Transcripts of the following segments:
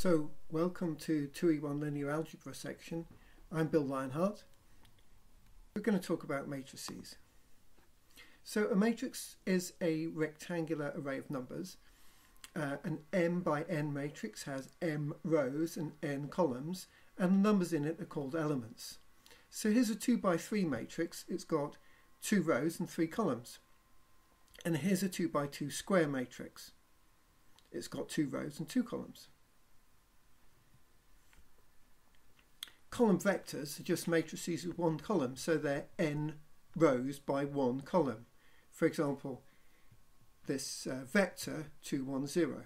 So, welcome to 2E1 Linear Algebra section. I'm Bill Lionheart. We're going to talk about matrices. So, a matrix is a rectangular array of numbers. Uh, an m by n matrix has m rows and n columns, and the numbers in it are called elements. So, here's a 2 by 3 matrix. It's got two rows and three columns. And here's a 2 by 2 square matrix. It's got two rows and two columns. Column vectors are just matrices with one column, so they're n rows by one column. For example, this uh, vector 2, 1, 0.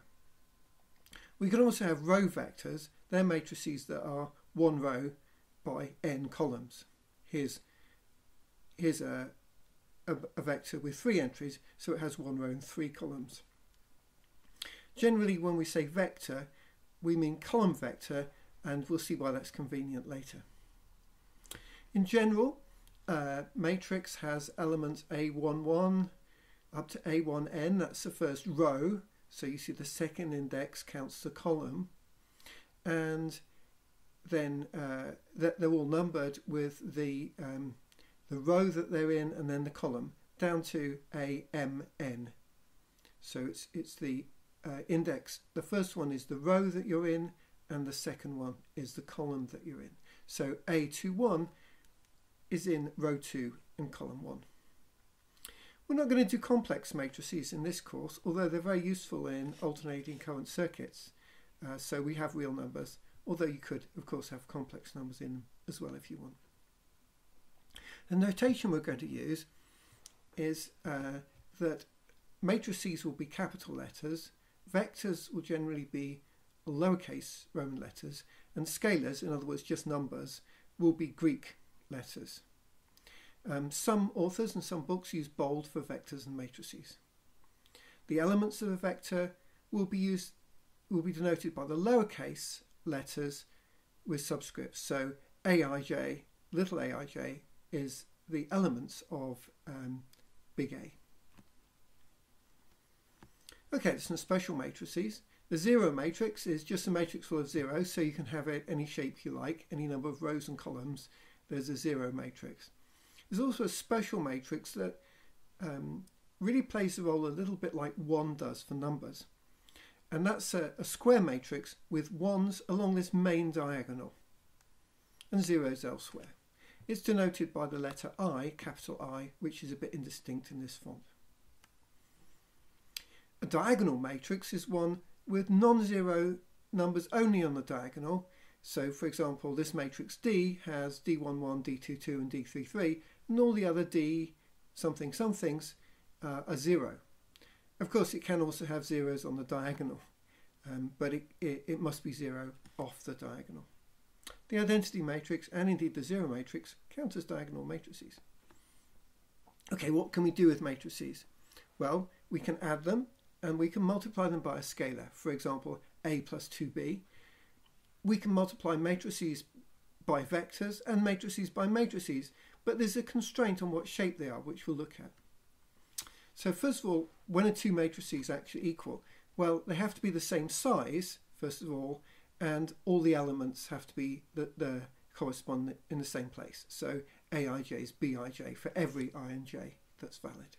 We can also have row vectors. They're matrices that are one row by n columns. Here's, here's a, a, a vector with three entries, so it has one row and three columns. Generally, when we say vector, we mean column vector and we'll see why that's convenient later. In general, uh, matrix has elements A11 up to A1n, that's the first row, so you see the second index counts the column, and then uh, they're all numbered with the, um, the row that they're in and then the column down to AMN. So it's, it's the uh, index, the first one is the row that you're in, and the second one is the column that you're in. So A21 is in row 2 and column 1. We're not going to do complex matrices in this course, although they're very useful in alternating current circuits. Uh, so we have real numbers, although you could, of course, have complex numbers in them as well if you want. The notation we're going to use is uh, that matrices will be capital letters, vectors will generally be lowercase Roman letters, and scalars, in other words, just numbers, will be Greek letters. Um, some authors and some books use bold for vectors and matrices. The elements of a vector will be used will be denoted by the lowercase letters with subscripts. So aij, little aij, is the elements of um, big A. Okay, there's some special matrices. The zero matrix is just a matrix full of zeros, so you can have it any shape you like, any number of rows and columns. There's a zero matrix. There's also a special matrix that um, really plays the role a little bit like one does for numbers. And that's a, a square matrix with ones along this main diagonal and zeros elsewhere. It's denoted by the letter I, capital I, which is a bit indistinct in this font. A diagonal matrix is one with non-zero numbers only on the diagonal. So for example, this matrix D has D11, D22 and D33 and all the other D something somethings uh, are zero. Of course, it can also have zeros on the diagonal, um, but it, it, it must be zero off the diagonal. The identity matrix and indeed the zero matrix count as diagonal matrices. Okay, what can we do with matrices? Well, we can add them and we can multiply them by a scalar, for example, a plus 2b. We can multiply matrices by vectors and matrices by matrices, but there's a constraint on what shape they are, which we'll look at. So first of all, when are two matrices actually equal? Well, they have to be the same size, first of all, and all the elements have to be the, the correspond in the same place. So Aij is Bij for every i and j that's valid.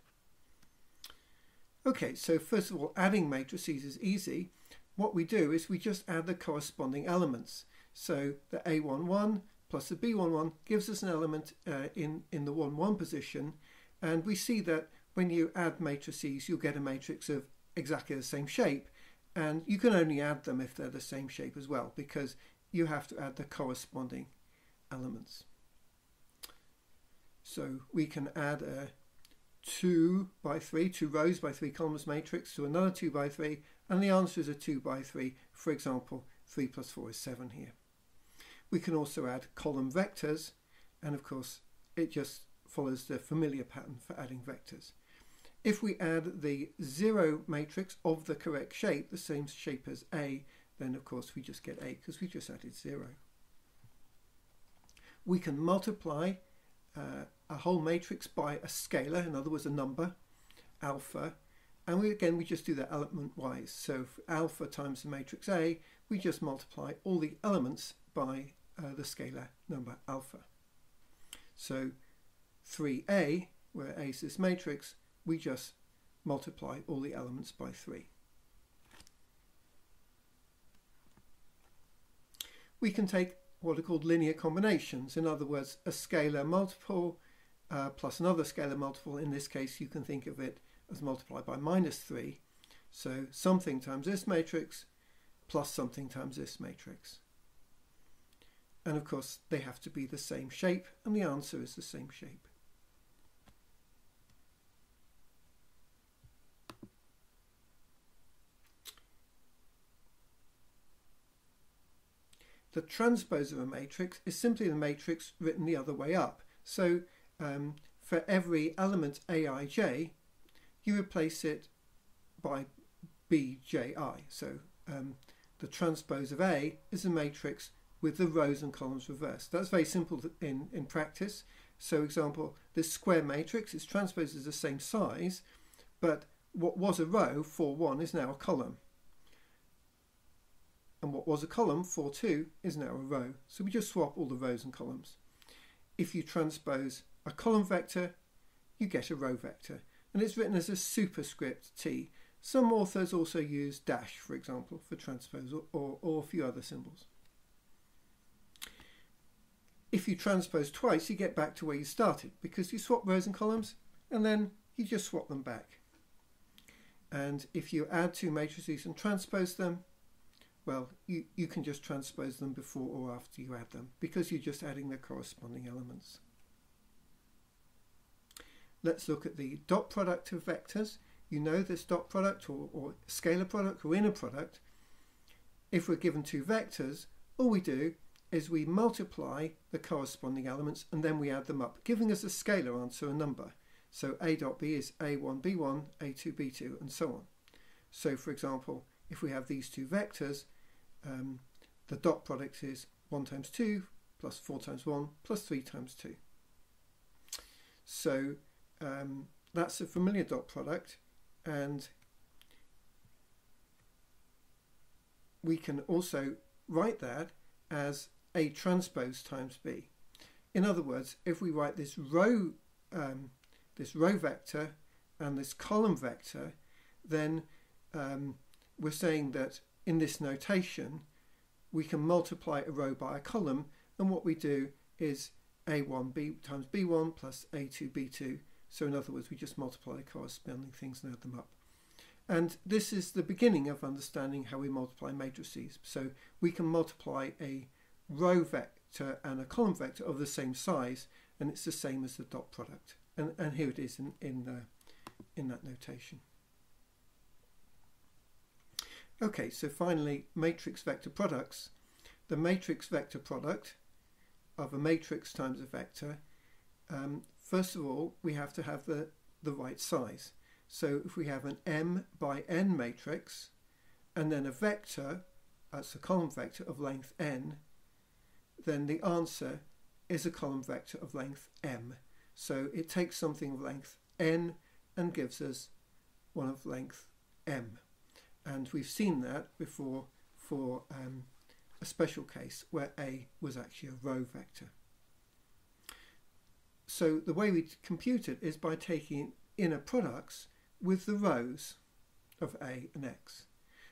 Okay, so first of all, adding matrices is easy. What we do is we just add the corresponding elements. So the A11 plus the B11 gives us an element uh, in, in the 1, 1 position. And we see that when you add matrices, you'll get a matrix of exactly the same shape. And you can only add them if they're the same shape as well, because you have to add the corresponding elements. So we can add a 2 by 3, 2 rows by 3 columns matrix to another 2 by 3, and the answer is a 2 by 3. For example, 3 plus 4 is 7 here. We can also add column vectors, and of course it just follows the familiar pattern for adding vectors. If we add the 0 matrix of the correct shape, the same shape as A, then of course we just get A because we just added 0. We can multiply uh, a whole matrix by a scalar, in other words a number, alpha, And we again, we just do that element wise. So alpha times the matrix A, we just multiply all the elements by uh, the scalar number alpha. So 3A, where A is this matrix, we just multiply all the elements by 3. We can take what are called linear combinations. In other words, a scalar multiple uh, plus another scalar multiple. In this case, you can think of it as multiplied by minus 3. So something times this matrix plus something times this matrix. And of course, they have to be the same shape, and the answer is the same shape. The transpose of a matrix is simply the matrix written the other way up. So um, for every element aij, you replace it by bji. So um, the transpose of A is a matrix with the rows and columns reversed. That's very simple in, in practice. So example, this square matrix, its transpose is the same size, but what was a row, 4, 1, is now a column and what was a column, 4, 2, is now a row. So we just swap all the rows and columns. If you transpose a column vector, you get a row vector. And it's written as a superscript T. Some authors also use dash, for example, for transpose, or, or, or a few other symbols. If you transpose twice, you get back to where you started, because you swap rows and columns, and then you just swap them back. And if you add two matrices and transpose them, well, you, you can just transpose them before or after you add them because you're just adding the corresponding elements. Let's look at the dot product of vectors. You know this dot product or, or scalar product or inner product. If we're given two vectors, all we do is we multiply the corresponding elements and then we add them up, giving us a scalar answer, a number. So a dot b is a1, b1, a2, b2, and so on. So for example, if we have these two vectors, um, the dot product is 1 times 2 plus 4 times 1 plus 3 times 2. So um, that's a familiar dot product and we can also write that as A transpose times B. In other words, if we write this row, um, this row vector and this column vector, then um, we're saying that in this notation, we can multiply a row by a column, and what we do is a1b times b1 plus a2 b2. So in other words, we just multiply the corresponding things and add them up. And this is the beginning of understanding how we multiply matrices. So we can multiply a row vector and a column vector of the same size, and it's the same as the dot product. And, and here it is in, in, uh, in that notation. Okay, so finally, matrix vector products. The matrix vector product of a matrix times a vector, um, first of all, we have to have the, the right size. So if we have an m by n matrix, and then a vector, that's a column vector of length n, then the answer is a column vector of length m. So it takes something of length n and gives us one of length m and we've seen that before for um, a special case where A was actually a row vector. So the way we compute it is by taking inner products with the rows of A and X.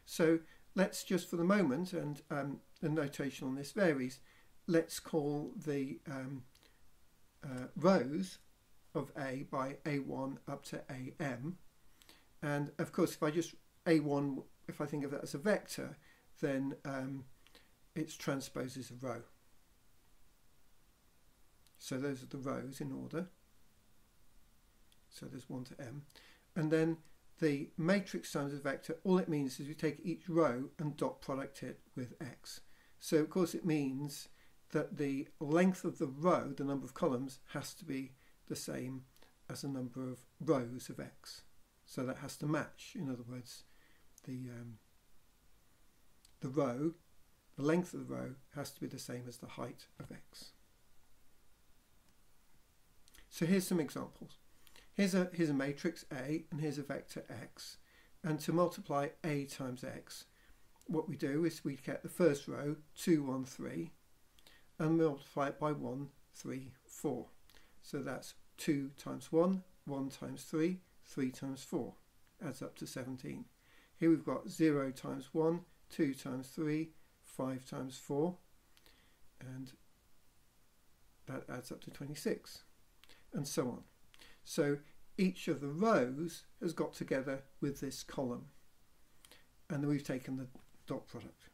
So let's just for the moment, and um, the notation on this varies, let's call the um, uh, rows of A by A1 up to AM. And of course, if I just a1, if I think of that as a vector, then um, its transpose is a row. So those are the rows in order. So there's 1 to m. And then the matrix times a vector, all it means is we take each row and dot product it with x. So of course it means that the length of the row, the number of columns, has to be the same as the number of rows of x. So that has to match. In other words, the um, the row, the length of the row has to be the same as the height of x. So here's some examples. Here's a, here's a matrix A and here's a vector x. And to multiply a times x, what we do is we get the first row, 2, 1, 3, and multiply it by 1, 3, 4. So that's 2 times 1, 1 times 3, 3 times 4, adds up to 17. Here we've got 0 times 1, 2 times 3, 5 times 4, and that adds up to 26, and so on. So each of the rows has got together with this column, and then we've taken the dot product.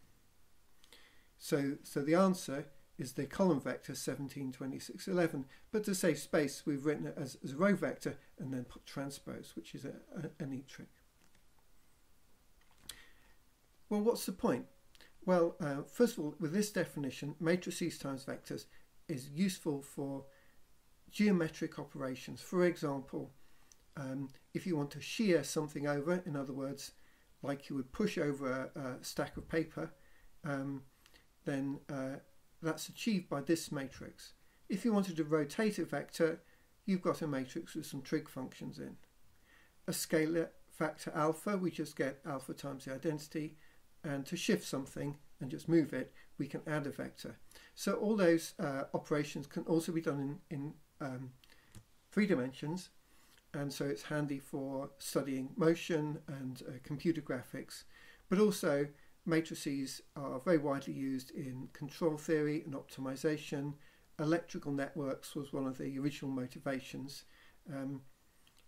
So, so the answer is the column vector 17, 26, 11. But to save space, we've written it as, as a row vector and then put transpose, which is a, a, a neat trick. Well, what's the point? Well, uh, first of all, with this definition, matrices times vectors is useful for geometric operations. For example, um, if you want to shear something over, in other words, like you would push over a, a stack of paper, um, then uh, that's achieved by this matrix. If you wanted to rotate a vector, you've got a matrix with some trig functions in. A scalar factor alpha, we just get alpha times the identity, and to shift something and just move it, we can add a vector. So all those uh, operations can also be done in, in um, three dimensions, and so it's handy for studying motion and uh, computer graphics, but also matrices are very widely used in control theory and optimization. Electrical networks was one of the original motivations, um,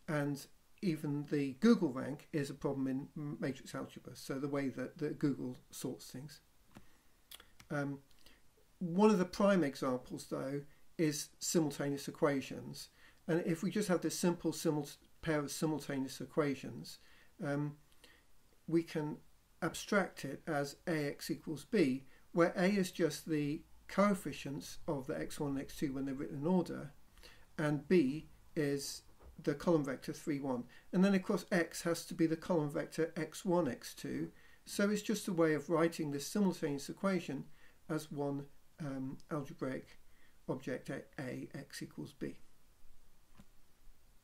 and even the Google rank is a problem in matrix algebra, so the way that, that Google sorts things. Um, one of the prime examples, though, is simultaneous equations. And if we just have this simple pair of simultaneous equations, um, we can abstract it as ax equals b, where a is just the coefficients of the x1 and x2 when they're written in order, and b is the column vector 3, 1. And then, of course, x has to be the column vector x1, x2. So it's just a way of writing this simultaneous equation as one um, algebraic object a, a x equals b.